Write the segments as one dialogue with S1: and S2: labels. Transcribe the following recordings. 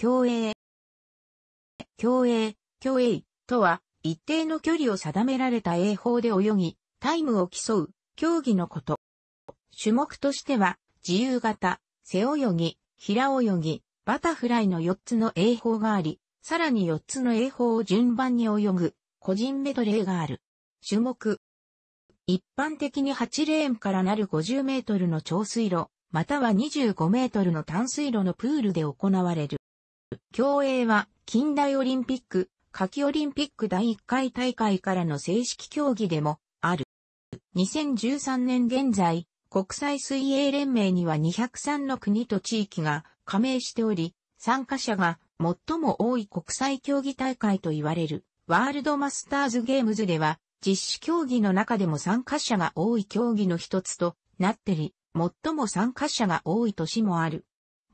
S1: 競泳。競泳、競泳とは、一定の距離を定められた泳法で泳ぎ、タイムを競う、競技のこと。種目としては、自由形、背泳ぎ、平泳ぎ、バタフライの4つの泳法があり、さらに4つの泳法を順番に泳ぐ、個人メドレーがある。種目。一般的に8レーンからなる50メートルの長水路、または25メートルの淡水路のプールで行われる。競泳は近代オリンピック、夏季オリンピック第1回大会からの正式競技でもある。2013年現在、国際水泳連盟には203の国と地域が加盟しており、参加者が最も多い国際競技大会と言われるワールドマスターズゲームズでは実施競技の中でも参加者が多い競技の一つとなってり、最も参加者が多い年もある。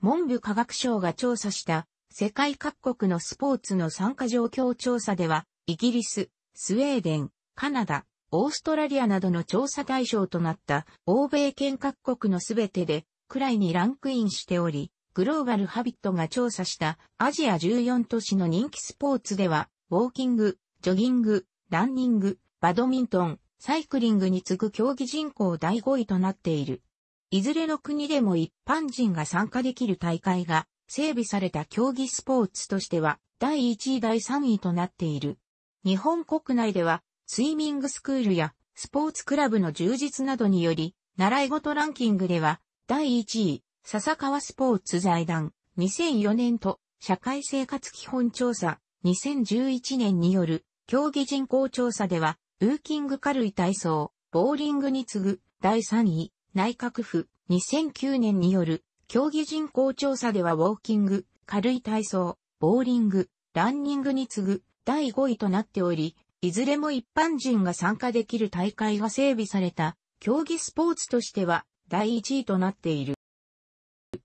S1: 文部科学省が調査した世界各国のスポーツの参加状況調査では、イギリス、スウェーデン、カナダ、オーストラリアなどの調査対象となった欧米圏各国のすべてでくらいにランクインしており、グローバルハビットが調査したアジア14都市の人気スポーツでは、ウォーキング、ジョギング、ランニング、バドミントン、サイクリングに次ぐ競技人口第5位となっている。いずれの国でも一般人が参加できる大会が整備された競技スポーツとしては第1位第3位となっている。日本国内ではスイミングスクールやスポーツクラブの充実などにより、習い事ランキングでは、第1位、笹川スポーツ財団、2004年と、社会生活基本調査、2011年による、競技人口調査では、ウーキング軽い体操、ボーリングに次ぐ、第3位、内閣府、2009年による、競技人口調査ではウォーキング、軽い体操、ボーリング、ランニングに次ぐ、第5位となっており、いずれも一般人が参加できる大会が整備された競技スポーツとしては第1位となっている。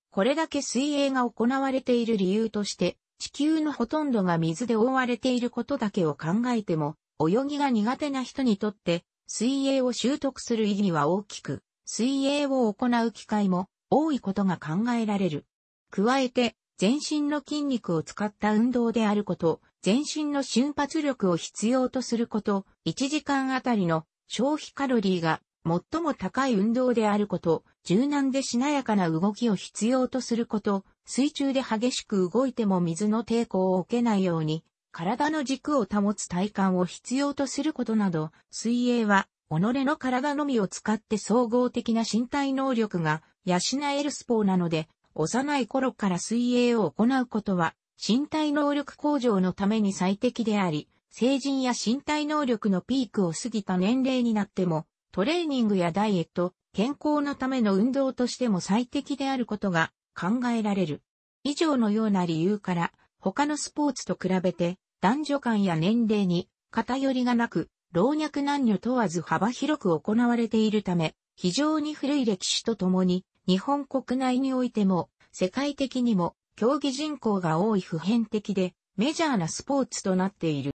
S1: これだけ水泳が行われている理由として、地球のほとんどが水で覆われていることだけを考えても、泳ぎが苦手な人にとって水泳を習得する意義は大きく、水泳を行う機会も多いことが考えられる。加えて、全身の筋肉を使った運動であること、全身の瞬発力を必要とすること、1時間あたりの消費カロリーが最も高い運動であること、柔軟でしなやかな動きを必要とすること、水中で激しく動いても水の抵抗を受けないように、体の軸を保つ体幹を必要とすることなど、水泳は、己の体のみを使って総合的な身体能力が養えるスポーなので、幼い頃から水泳を行うことは身体能力向上のために最適であり、成人や身体能力のピークを過ぎた年齢になっても、トレーニングやダイエット、健康のための運動としても最適であることが考えられる。以上のような理由から、他のスポーツと比べて、男女間や年齢に偏りがなく、老若男女問わず幅広く行われているため、非常に古い歴史とともに、日本国内においても、世界的にも競技人口が多い普遍的でメジャーなスポーツとなっている。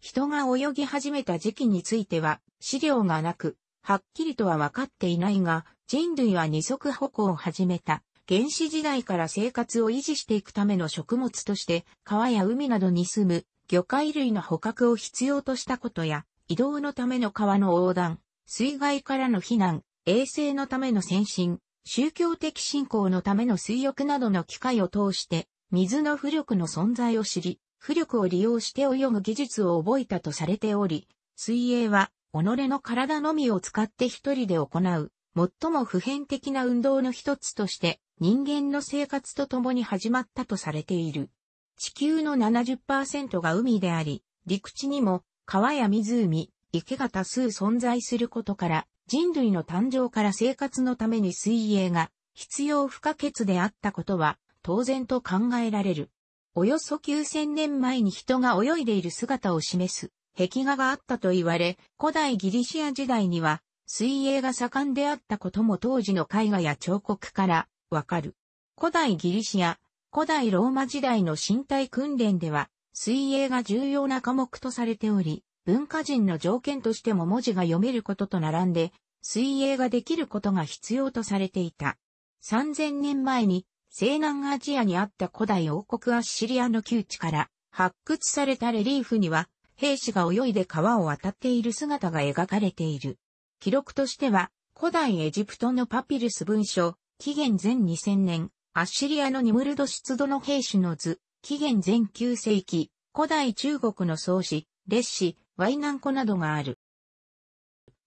S1: 人が泳ぎ始めた時期については資料がなく、はっきりとは分かっていないが、人類は二足歩行を始めた。原始時代から生活を維持していくための食物として、川や海などに住む魚介類の捕獲を必要としたことや、移動のための川の横断、水害からの避難、衛生のための先進、宗教的信仰のための水浴などの機会を通して、水の浮力の存在を知り、浮力を利用して泳ぐ技術を覚えたとされており、水泳は、己の体のみを使って一人で行う、最も普遍的な運動の一つとして、人間の生活と共に始まったとされている。地球の70%が海であり、陸地にも川や湖、池が多数存在することから、人類の誕生から生活のために水泳が必要不可欠であったことは当然と考えられる。およそ9000年前に人が泳いでいる姿を示す壁画があったと言われ、古代ギリシア時代には水泳が盛んであったことも当時の絵画や彫刻からわかる。古代ギリシア、古代ローマ時代の身体訓練では水泳が重要な科目とされており、文化人の条件としても文字が読めることと並んで、水泳ができることが必要とされていた。3000年前に西南アジアにあった古代王国アッシリアの窮地から発掘されたレリーフには、兵士が泳いで川を渡っている姿が描かれている。記録としては、古代エジプトのパピルス文書、紀元前2000年、アッシリアのニムルド出土の兵士の図、紀元前9世紀、古代中国の創始、列史、ワイナンコなどがある。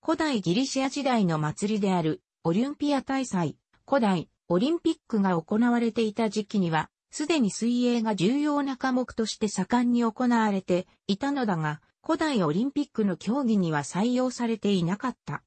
S1: 古代ギリシア時代の祭りである、オリンピア大祭、古代、オリンピックが行われていた時期には、すでに水泳が重要な科目として盛んに行われていたのだが、古代オリンピックの競技には採用されていなかった。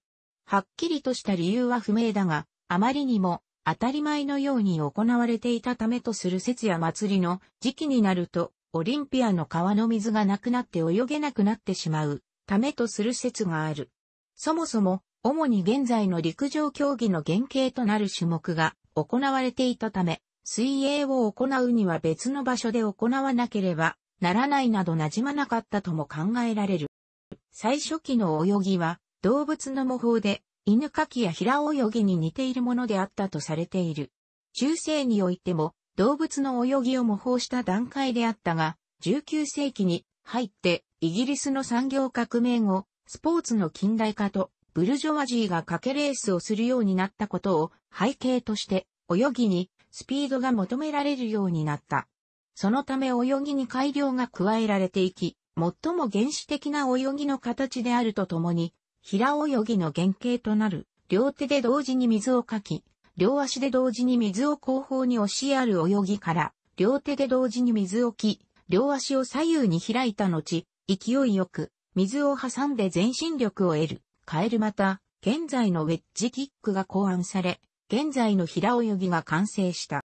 S1: はっきりとした理由は不明だが、あまりにも当たり前のように行われていたためとする説や祭りの時期になると、オリンピアの川の水がなくなって泳げなくなってしまうためとする説がある。そもそも、主に現在の陸上競技の原型となる種目が行われていたため、水泳を行うには別の場所で行わなければならないなど馴染まなかったとも考えられる。最初期の泳ぎは動物の模倣で犬かきや平泳ぎに似ているものであったとされている。中世においても動物の泳ぎを模倣した段階であったが、19世紀に入ってイギリスの産業革命後、スポーツの近代化とブルジョワジーが賭けレースをするようになったことを背景として泳ぎにスピードが求められるようになった。そのため泳ぎに改良が加えられていき、最も原始的な泳ぎの形であるとともに、平泳ぎの原型となる、両手で同時に水をかき、両足で同時に水を後方に押しやる泳ぎから、両手で同時に水をき、両足を左右に開いた後、勢いよく、水を挟んで全身力を得る。カエルまた、現在のウェッジキックが考案され、現在の平泳ぎが完成した。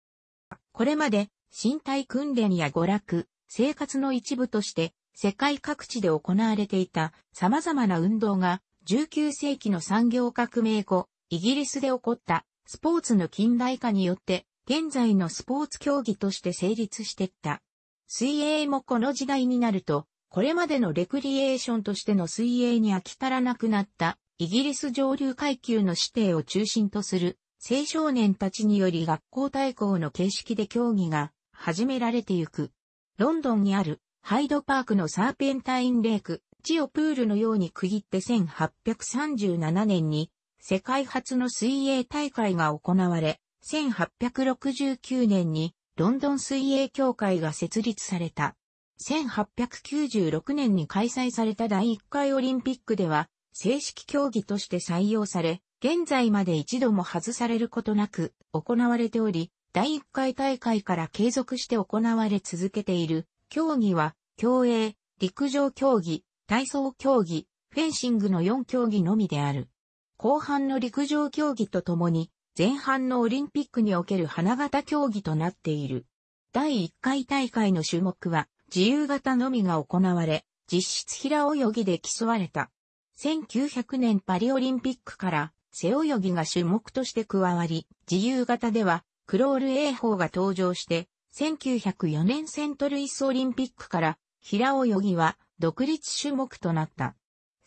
S1: これまで、身体訓練や娯楽、生活の一部として、世界各地で行われていた様々な運動が、19世紀の産業革命後、イギリスで起こったスポーツの近代化によって、現在のスポーツ競技として成立していった。水泳もこの時代になると、これまでのレクリエーションとしての水泳に飽き足らなくなったイギリス上流階級の指定を中心とする青少年たちにより学校対抗の形式で競技が始められてゆく。ロンドンにあるハイドパークのサーペンタインレイク、地をプールのように区切って1837年に世界初の水泳大会が行われ、1869年にロンドン水泳協会が設立された。1896年に開催された第1回オリンピックでは、正式競技として採用され、現在まで一度も外されることなく行われており、第1回大会から継続して行われ続けている競技は、競泳、陸上競技、体操競技、フェンシングの4競技のみである。後半の陸上競技とともに、前半のオリンピックにおける花形競技となっている。第1回大会の種目は、自由形のみが行われ、実質平泳ぎで競われた。1900年パリオリンピックから背泳ぎが種目として加わり、自由形ではクロール A 法が登場して、1904年セントルイスオリンピックから平泳ぎは独立種目となった。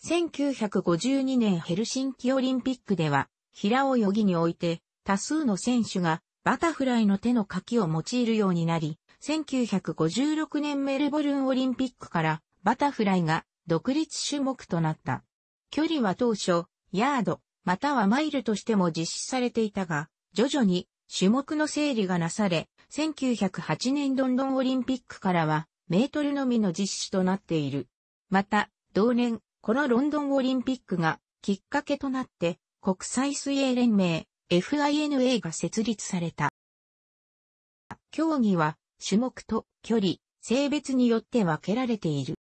S1: 1952年ヘルシンキオリンピックでは平泳ぎにおいて多数の選手がバタフライの手の書きを用いるようになり、1956年メルボルンオリンピックからバタフライが独立種目となった。距離は当初、ヤード、またはマイルとしても実施されていたが、徐々に種目の整理がなされ、1908年ロンドンオリンピックからはメートルのみの実施となっている。また、同年、このロンドンオリンピックがきっかけとなって国際水泳連盟 FINA が設立された。競技は種目と距離、性別によって分けられている。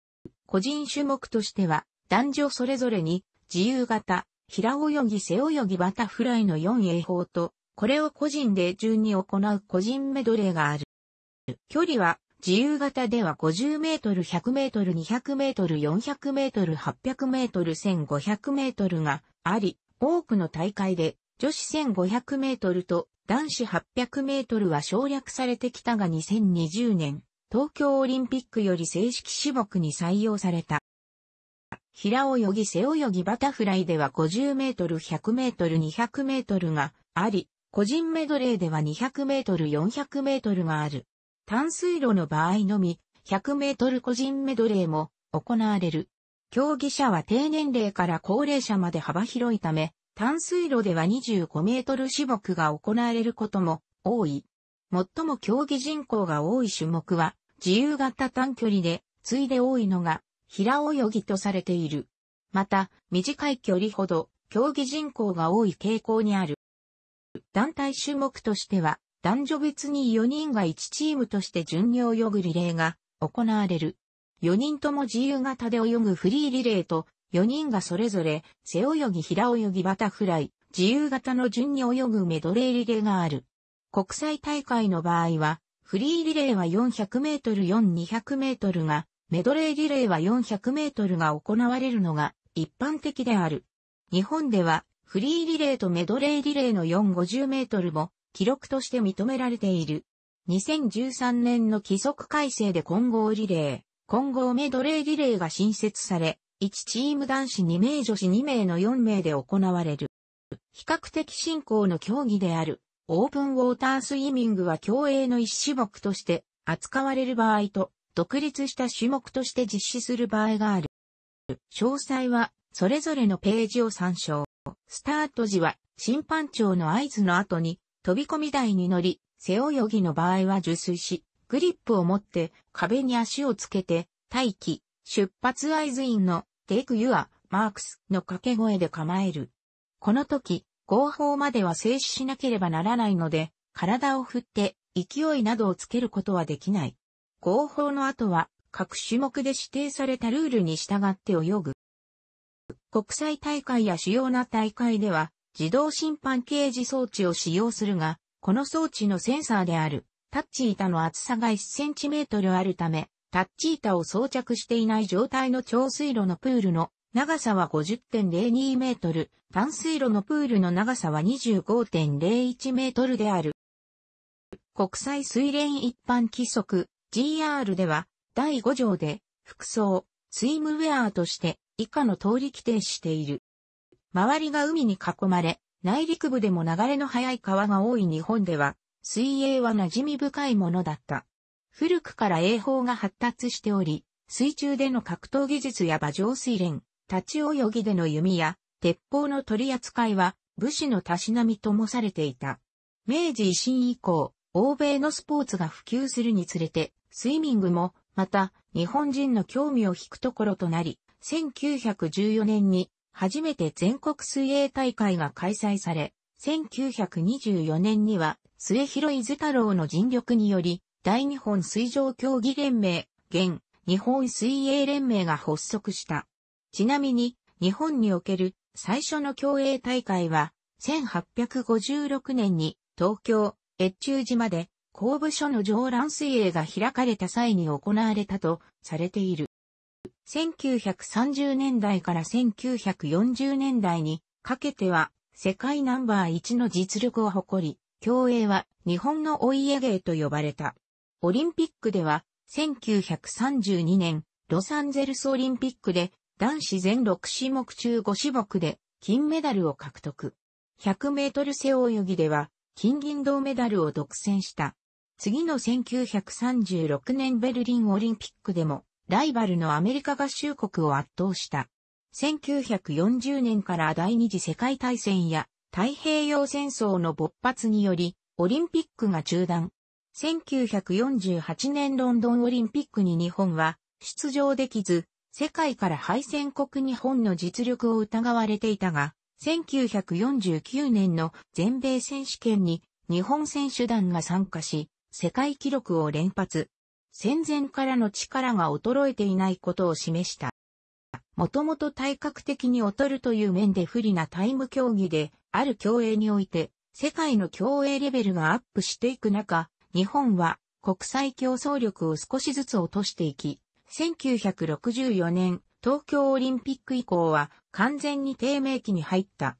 S1: 個人種目としては男女それぞれに自由形、平泳ぎ背泳ぎバタフライの4泳法と、これを個人で順に行う個人メドレーがある。距離は自由形では50メートル、100メートル、200メートル、400メートル、800メートル、1500メートルがあり、多くの大会で女子1500メートルと男子800メートルは省略されてきたが2020年、東京オリンピックより正式種目に採用された。平泳ぎ背泳ぎバタフライでは50メートル、100メートル、200メートルがあり、個人メドレーでは200メートル400メートルがある。単水路の場合のみ、100メートル個人メドレーも行われる。競技者は低年齢から高齢者まで幅広いため、単水路では25メートル種目が行われることも多い。最も競技人口が多い種目は自由形短距離で、次いで多いのが平泳ぎとされている。また、短い距離ほど競技人口が多い傾向にある。団体種目としては、男女別に4人が1チームとして順に泳ぐリレーが行われる。4人とも自由形で泳ぐフリーリレーと、4人がそれぞれ背泳ぎ平泳ぎバタフライ、自由形の順に泳ぐメドレーリレーがある。国際大会の場合は、フリーリレーは400メートル4、200メートルが、メドレーリレーは400メートルが行われるのが一般的である。日本では、フリーリレーとメドレーリレーの4、50メートルも記録として認められている。2013年の規則改正で混合リレー、混合メドレーリレーが新設され、1チーム男子2名女子2名の4名で行われる。比較的進行の競技である、オープンウォータースイミングは競泳の一種目として扱われる場合と、独立した種目として実施する場合がある。詳細は、それぞれのページを参照。スタート時は、審判長の合図の後に、飛び込み台に乗り、背泳ぎの場合は受水し、グリップを持って壁に足をつけて、待機、出発合図員のテイクユア、マークスの掛け声で構える。この時、合法までは静止しなければならないので、体を振って勢いなどをつけることはできない。合法の後は各種目で指定されたルールに従って泳ぐ。国際大会や主要な大会では自動審判掲示装置を使用するが、この装置のセンサーであるタッチ板の厚さが1センチメートルあるため、タッチ板を装着していない状態の超水路のプールの長さは50.02メートル、淡水路のプールの長さは25.01メートルである。国際水連一般規則 GR では第5条で服装、スイムウェアとして以下の通り規定している。周りが海に囲まれ、内陸部でも流れの速い川が多い日本では、水泳は馴染み深いものだった。古くから泳法が発達しており、水中での格闘技術や馬上水練、立ち泳ぎでの弓や鉄砲の取り扱いは武士のたしなみともされていた。明治維新以降、欧米のスポーツが普及するにつれて、スイミングも、また、日本人の興味を引くところとなり、1914年に初めて全国水泳大会が開催され、1924年には末広伊豆太郎の尽力により、大日本水上競技連盟、現日本水泳連盟が発足した。ちなみに、日本における最初の競泳大会は、1856年に東京、越中島で公部所の上乱水泳が開かれた際に行われたとされている。1930年代から1940年代にかけては世界ナンバー1の実力を誇り、競泳は日本のお家芸と呼ばれた。オリンピックでは1932年ロサンゼルスオリンピックで男子全6種目中5種目で金メダルを獲得。100メートル背泳ぎでは金銀銅メダルを独占した。次の1936年ベルリンオリンピックでもライバルのアメリカ合衆国を圧倒した。1940年から第二次世界大戦や太平洋戦争の勃発によりオリンピックが中断。1948年ロンドンオリンピックに日本は出場できず世界から敗戦国日本の実力を疑われていたが、1949年の全米選手権に日本選手団が参加し、世界記録を連発。戦前からの力が衰えていないことを示した。もともと体格的に劣るという面で不利なタイム競技で、ある競泳において、世界の競泳レベルがアップしていく中、日本は国際競争力を少しずつ落としていき、1964年東京オリンピック以降は完全に低迷期に入った。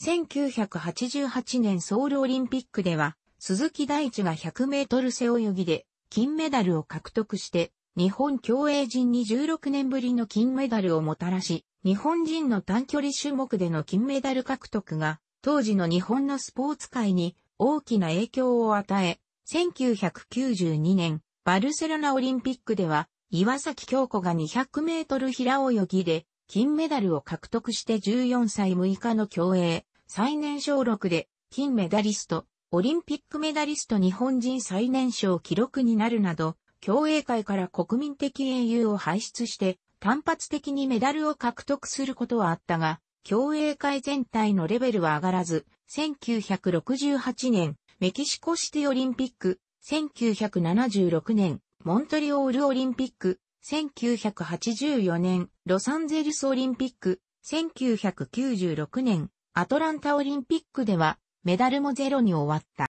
S1: 1988年ソウルオリンピックでは鈴木大地が100メートル背泳ぎで金メダルを獲得して日本競泳陣に16年ぶりの金メダルをもたらし、日本人の短距離種目での金メダル獲得が当時の日本のスポーツ界に大きな影響を与え、1992年、バルセロナオリンピックでは、岩崎京子が200メートル平泳ぎで、金メダルを獲得して14歳6日の競泳、最年少6で、金メダリスト、オリンピックメダリスト日本人最年少記録になるなど、競泳界から国民的英雄を輩出して、単発的にメダルを獲得することはあったが、競泳界全体のレベルは上がらず、1968年、メキシコシティオリンピック、1976年、モントリオールオリンピック、1984年、ロサンゼルスオリンピック、1996年、アトランタオリンピックでは、メダルもゼロに終わった。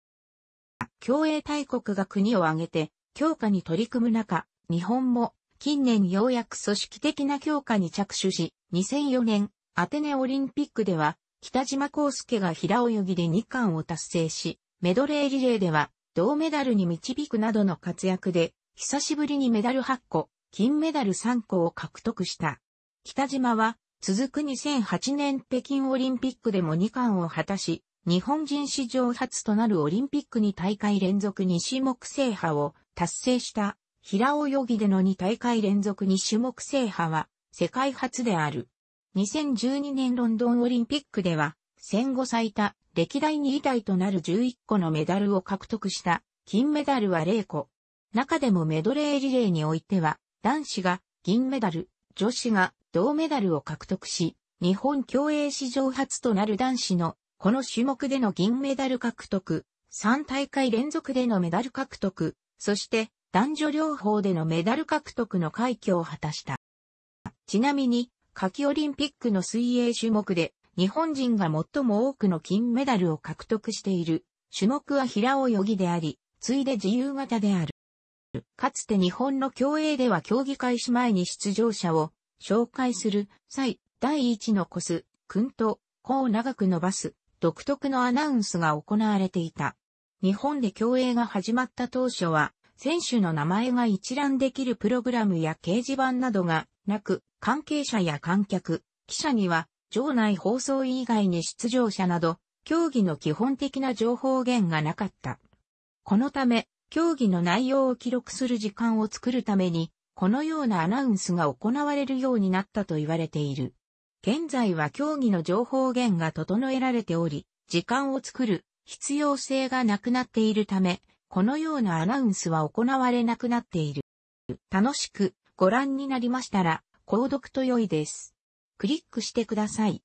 S1: 競泳大国が国を挙げて、強化に取り組む中、日本も近年ようやく組織的な強化に着手し、2004年、アテネオリンピックでは、北島康介が平泳ぎで2冠を達成し、メドレーリレーでは、銅メダルに導くなどの活躍で、久しぶりにメダル8個、金メダル3個を獲得した。北島は、続く2008年北京オリンピックでも2冠を果たし、日本人史上初となるオリンピック2大会連続2種目制覇を達成した平泳ぎでの2大会連続2種目制覇は世界初である。2012年ロンドンオリンピックでは、戦後最多、歴代2位台となる11個のメダルを獲得した、金メダルは0個。中でもメドレーリレーにおいては、男子が銀メダル、女子が銅メダルを獲得し、日本競泳史上初となる男子のこの種目での銀メダル獲得、3大会連続でのメダル獲得、そして男女両方でのメダル獲得の快挙を果たした。ちなみに、夏季オリンピックの水泳種目で日本人が最も多くの金メダルを獲得している種目は平泳ぎであり、ついで自由形である。かつて日本の競泳では競技開始前に出場者を紹介する際、第一のコス、訓と、こう長く伸ばす、独特のアナウンスが行われていた。日本で競泳が始まった当初は、選手の名前が一覧できるプログラムや掲示板などがなく、関係者や観客、記者には、場内放送以外に出場者など、競技の基本的な情報源がなかった。このため、競技の内容を記録する時間を作るために、このようなアナウンスが行われるようになったと言われている。現在は競技の情報源が整えられており、時間を作る必要性がなくなっているため、このようなアナウンスは行われなくなっている。楽しくご覧になりましたら、購読と良いです。クリックしてください。